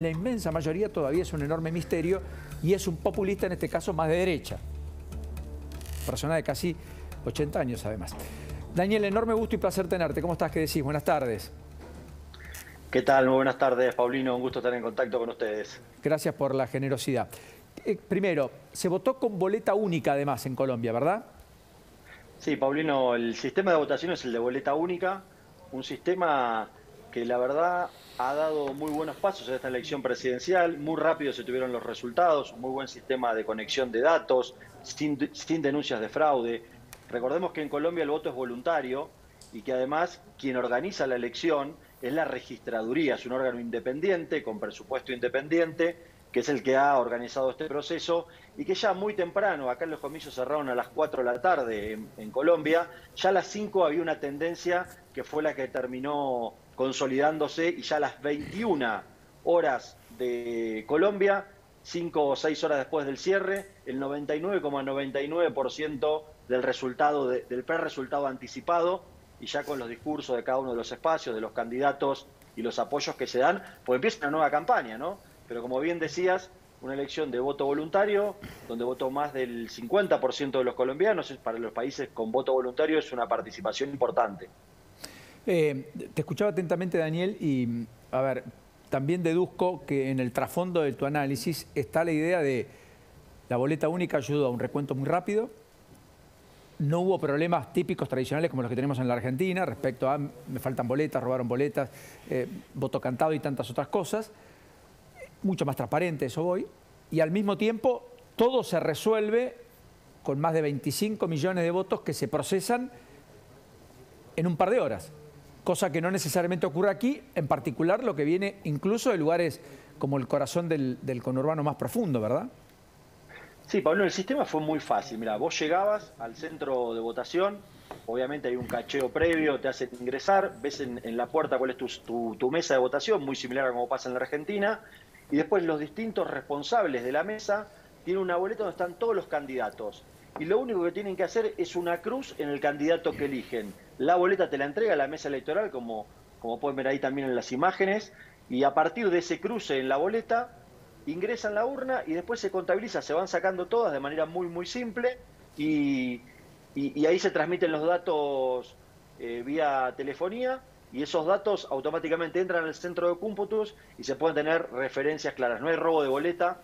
la inmensa mayoría todavía es un enorme misterio y es un populista, en este caso, más de derecha. Persona de casi 80 años, además. Daniel, enorme gusto y placer tenerte. ¿Cómo estás? ¿Qué decís? Buenas tardes. ¿Qué tal? Muy buenas tardes, Paulino. Un gusto estar en contacto con ustedes. Gracias por la generosidad. Eh, primero, se votó con boleta única, además, en Colombia, ¿verdad? Sí, Paulino, el sistema de votación es el de boleta única, un sistema que la verdad ha dado muy buenos pasos en esta elección presidencial, muy rápido se tuvieron los resultados, un muy buen sistema de conexión de datos, sin, denuncias de fraude. Recordemos que en Colombia el voto es voluntario y que además quien organiza la elección es la registraduría, es un órgano independiente, con presupuesto independiente, que es el que ha organizado este proceso y que ya muy temprano, acá en los comicios cerraron a las 4 de la tarde en, Colombia, ya a las 5 había una tendencia que fue la que terminó consolidándose y ya a las 21 horas de Colombia, 5 o 6 horas después del cierre, el 99,99% del resultado del pre-resultado anticipado y ya con los discursos de cada uno de los espacios, de los candidatos y los apoyos que se dan, pues empieza una nueva campaña, ¿no? Pero como bien decías, una elección de voto voluntario, donde votó más del 50% de los colombianos, para los países con voto voluntario es una participación importante. Eh, te escuchaba atentamente, Daniel, y a ver, también deduzco que en el trasfondo de tu análisis está la idea de la boleta única ayudó a un recuento muy rápido, no hubo problemas típicos tradicionales como los que tenemos en la Argentina respecto a me faltan boletas, robaron boletas, eh, voto cantado y tantas otras cosas, mucho más transparente, eso voy, y al mismo tiempo todo se resuelve con más de 25 millones de votos que se procesan en un par de horas cosa que no necesariamente ocurre aquí, en particular lo que viene incluso de lugares como el corazón del, conurbano más profundo, ¿verdad? Sí, Pablo, el sistema fue muy fácil. Mira, vos llegabas al centro de votación, obviamente hay un cacheo previo, te hacen ingresar, ves en, la puerta cuál es tu, tu, mesa de votación, muy similar a como pasa en la Argentina, y después los distintos responsables de la mesa tienen una boleta donde están todos los candidatos y lo único que tienen que hacer es una cruz en el candidato que eligen. La boleta te la entrega la mesa electoral, como, como pueden ver ahí también en las imágenes, y a partir de ese cruce en la boleta ingresan la urna y después se contabiliza, se van sacando todas de manera muy muy simple y, ahí se transmiten los datos eh, vía telefonía y esos datos automáticamente entran al centro de cómputos y se pueden tener referencias claras. No hay robo de boleta,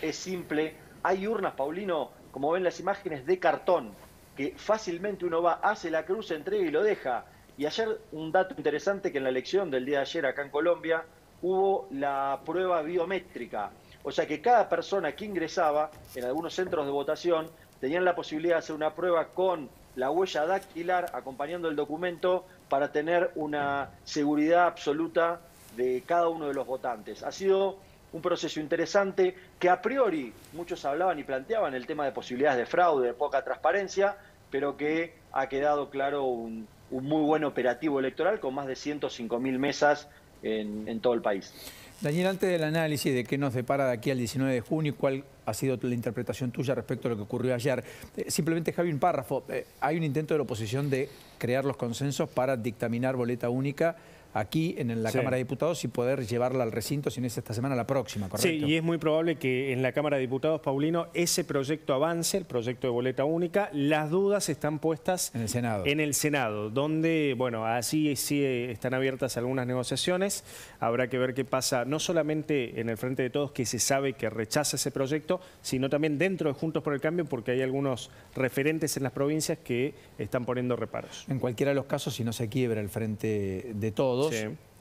es simple. Hay urnas, Paulino, como ven las imágenes, de cartón, que fácilmente uno va, hace la cruz, entrega y lo deja. Y ayer un dato interesante que en la elección del día de ayer acá en Colombia hubo la prueba biométrica. O sea que cada persona que ingresaba en algunos centros de votación tenían la posibilidad de hacer una prueba con la huella dactilar acompañando el documento para tener una seguridad absoluta de cada uno de los votantes. Ha sido un proceso interesante que a priori muchos hablaban y planteaban el tema de posibilidades de fraude, de poca transparencia, pero que ha quedado claro un, muy buen operativo electoral con más de 105 mil mesas en, todo el país. Daniel, antes del análisis de qué nos depara de aquí al 19 de junio, cuál ha sido la interpretación tuya respecto a lo que ocurrió ayer, eh, simplemente Javi, un párrafo. Eh, hay un intento de la oposición de crear los consensos para dictaminar boleta única aquí en la Cámara de Diputados y poder llevarla al recinto, si no es esta semana, la próxima, ¿correcto? Sí, y es muy probable que en la Cámara de Diputados, Paulino, ese proyecto avance, el proyecto de boleta única. Las dudas están puestas... En el Senado. En el Senado, donde, bueno, así sí están abiertas algunas negociaciones. Habrá que ver qué pasa, no solamente en el Frente de Todos, que se sabe que rechaza ese proyecto, sino también dentro de Juntos por el Cambio, porque hay algunos referentes en las provincias que están poniendo reparos. En cualquiera de los casos, si no se quiebra el Frente de Todos,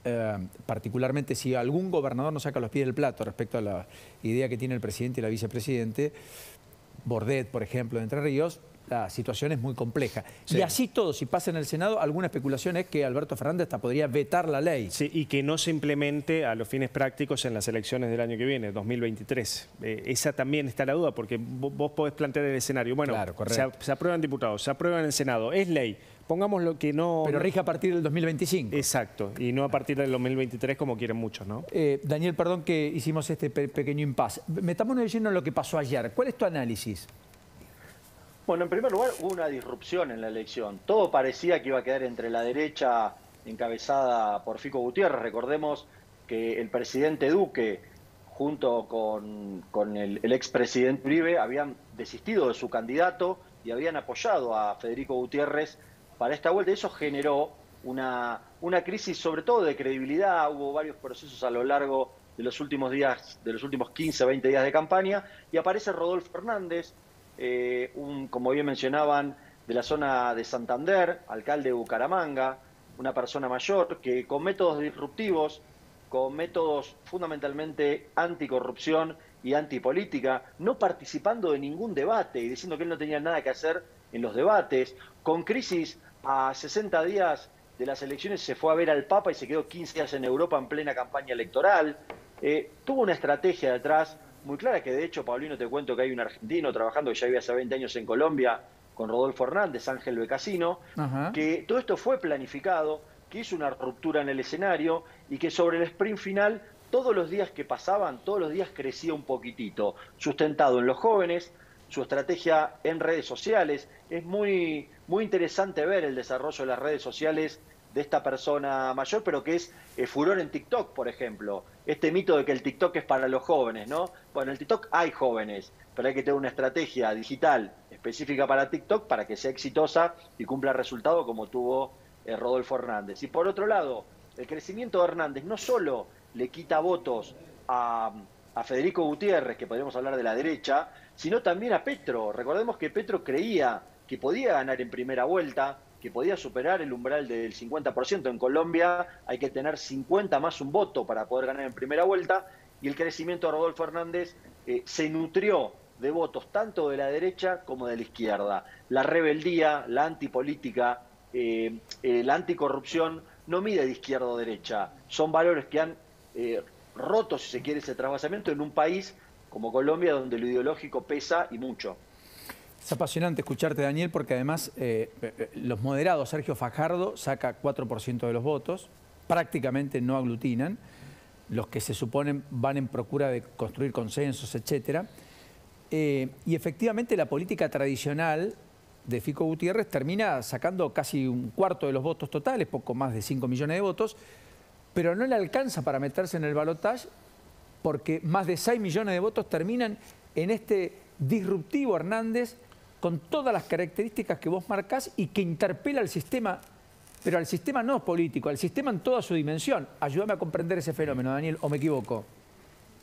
eh, particularmente si algún gobernador no saca los pies del plato respecto a la idea que tiene el presidente y la vicepresidente, Bordet, por ejemplo, de Entre Ríos, la situación es muy compleja. Y así todo, si pasa en el Senado, alguna especulación es que Alberto Fernández hasta podría vetar la ley. Sí, y que no se implemente a los fines prácticos en las elecciones del año que viene, 2023. Eh, esa también está la duda, porque vos podés plantear el escenario. Bueno, se, se aprueban diputados, se aprueban en el Senado, es ley pongamos lo que no... Pero rige a partir del 2025. Exacto, y no a partir del 2023 como quieren muchos, ¿no? Eh, Daniel, perdón que hicimos este pequeño impasse. Metámonos de lleno en lo que pasó ayer. ¿Cuál es tu análisis? Bueno, en primer lugar hubo una disrupción en la elección. Todo parecía que iba a quedar entre la derecha encabezada por Fico Gutiérrez. Recordemos que el presidente Duque, junto con, con el, el expresidente Uribe, habían desistido de su candidato y habían apoyado a Federico Gutiérrez para esta vuelta. Eso generó una, crisis, sobre todo de credibilidad. Hubo varios procesos a lo largo de los últimos días, de los últimos 15, 20 días de campaña, y aparece Rodolfo Fernández, eh, un, como bien mencionaban, de la zona de Santander, alcalde de Bucaramanga, una persona mayor que con métodos disruptivos, con métodos fundamentalmente anticorrupción y antipolítica, no participando de ningún debate y diciendo que él no tenía nada que hacer en los debates, con crisis a 60 días de las elecciones se fue a ver al Papa y se quedó 15 días en Europa en plena campaña electoral. Eh, tuvo una estrategia detrás muy clara, que de hecho, Paulino, te cuento que hay un argentino trabajando que ya vive hace 20 años en Colombia con Rodolfo Hernández, Ángel Becasino, que todo esto fue planificado, que hizo una ruptura en el escenario y que sobre el sprint final, todos los días que pasaban, todos los días crecía un poquitito, sustentado en los jóvenes, su estrategia en redes sociales. Es muy, muy interesante ver el desarrollo de las redes sociales de esta persona mayor, pero que es eh, furor en TikTok, por ejemplo. Este mito de que el TikTok es para los jóvenes, ¿no? Bueno, en el TikTok hay jóvenes, pero hay que tener una estrategia digital específica para TikTok para que sea exitosa y cumpla resultado como tuvo eh, Rodolfo Hernández. Y por otro lado, el crecimiento de Hernández no solo le quita votos a, a Federico Gutiérrez, que podríamos hablar de la derecha, sino también a Petro. Recordemos que Petro creía que podía ganar en primera vuelta, que podía superar el umbral del 50%. En Colombia hay que tener 50 más un voto para poder ganar en primera vuelta y el crecimiento de Rodolfo Hernández eh, se nutrió de votos tanto de la derecha como de la izquierda. La rebeldía, la antipolítica, eh, eh, la anticorrupción no mide de izquierda o derecha. Son valores que han roto, si se quiere, ese trasvasamiento en un país como Colombia donde lo ideológico pesa y mucho. Es apasionante escucharte, Daniel, porque además eh, eh, los moderados, Sergio Fajardo saca 4% de los votos, prácticamente no aglutinan, los que se suponen van en procura de construir consensos, etc. Eh, y efectivamente la política tradicional de Fico Gutiérrez termina sacando casi un cuarto de los votos totales, poco más de 5 millones de votos, pero no le alcanza para meterse en el balotaje porque más de 6 millones de votos terminan en este disruptivo Hernández con todas las características que vos marcás y que interpela al sistema, pero al sistema no político, al sistema en toda su dimensión. Ayúdame a comprender ese fenómeno, Daniel, o me equivoco.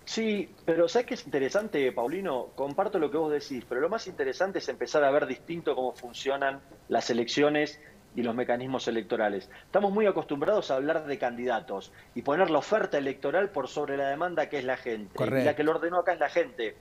Sí, pero ¿sabes qué es interesante, Paulino? Comparto lo que vos decís, pero lo más interesante es empezar a ver distinto cómo funcionan las elecciones y los mecanismos electorales. Estamos muy acostumbrados a hablar de candidatos y poner la oferta electoral por sobre la demanda que es la gente. Y la que lo ordenó acá es la gente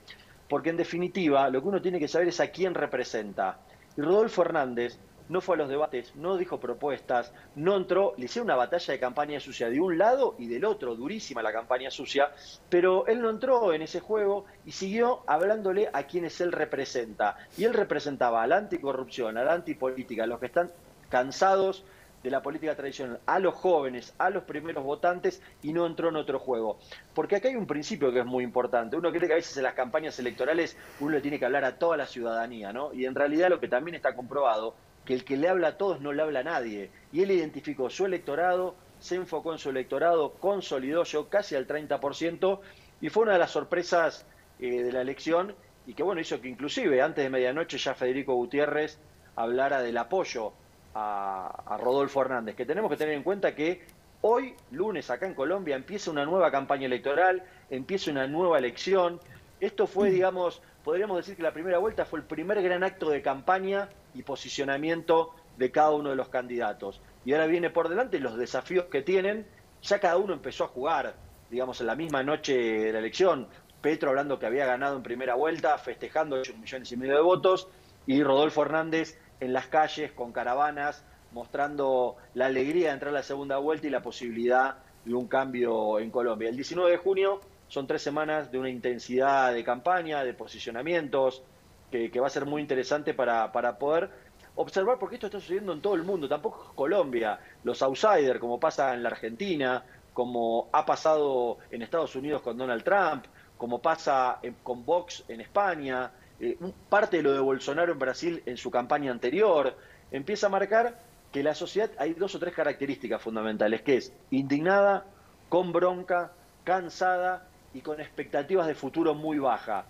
porque en definitiva lo que uno tiene que saber es a quién representa. Y Rodolfo Hernández no fue a los debates, no dijo propuestas, no entró, le hicieron una batalla de campaña sucia de un lado y del otro, durísima la campaña sucia, pero él no entró en ese juego y siguió hablándole a quienes él representa. Y él representaba a la anticorrupción, a la antipolítica, a los que están cansados de la política tradicional a los jóvenes, a los primeros votantes y no entró en otro juego. Porque acá hay un principio que es muy importante. Uno cree que a veces en las campañas electorales uno le tiene que hablar a toda la ciudadanía, ¿no? Y en realidad lo que también está comprobado, que el que le habla a todos no le habla a nadie. Y él identificó su electorado, se enfocó en su electorado, consolidó yo casi al 30% y fue una de las sorpresas eh, de la elección y que bueno, hizo que inclusive antes de medianoche ya Federico Gutiérrez hablara del apoyo a, Rodolfo Hernández, que tenemos que tener en cuenta que hoy, lunes, acá en Colombia, empieza una nueva campaña electoral, empieza una nueva elección. Esto fue, digamos, podríamos decir que la primera vuelta fue el primer gran acto de campaña y posicionamiento de cada uno de los candidatos. Y ahora viene por delante los desafíos que tienen. Ya cada uno empezó a jugar, digamos, en la misma noche de la elección. Petro hablando que había ganado en primera vuelta, festejando 8 millones y medio de votos, y Rodolfo Hernández en las calles con caravanas, mostrando la alegría de entrar a la segunda vuelta y la posibilidad de un cambio en Colombia. El 19 de junio son tres semanas de una intensidad de campaña, de posicionamientos, que, va a ser muy interesante para, para poder observar, porque esto está sucediendo en todo el mundo, tampoco es Colombia, los outsiders, como pasa en la Argentina, como ha pasado en Estados Unidos con Donald Trump, como pasa con Vox en España, eh, parte de lo de Bolsonaro en Brasil en su campaña anterior, empieza a marcar que la sociedad hay dos o tres características fundamentales, que es indignada, con bronca, cansada y con expectativas de futuro muy baja.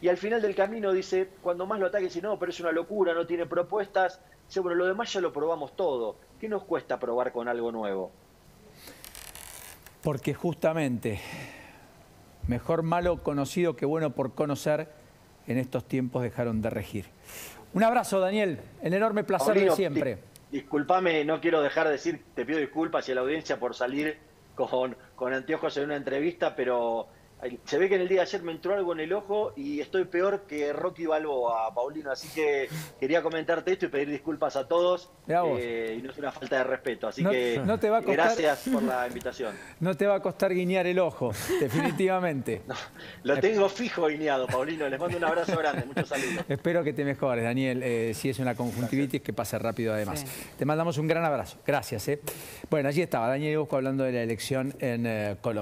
Y al final del camino dice, cuando más lo ataque, dice, no, pero es una locura, no tiene propuestas. Dice, bueno, lo demás ya lo probamos todo. ¿Qué nos cuesta probar con algo nuevo? Porque justamente, mejor malo conocido que bueno por conocer, en estos tiempos dejaron de regir. Un abrazo, Daniel. El enorme placer de siempre. disculpame, no quiero dejar de decir, te pido disculpas y a la audiencia por salir con, con anteojos en una entrevista, pero se ve que en el día de ayer me entró algo en el ojo y estoy peor que Rocky Balboa, Paulino. Así que quería comentarte esto y pedir disculpas a todos. Eh, y no es una falta de respeto. Así que gracias por la invitación. No te va a costar guiñar el ojo, definitivamente. lo tengo fijo guiñado, Paulino. Les mando un abrazo grande. Muchos saludos. Espero que te mejores, Daniel. Eh, si es una conjuntivitis, que pase rápido además. Te mandamos un gran abrazo. Gracias. Eh. Bueno, allí estaba Daniel Busco hablando de la elección en Colombia.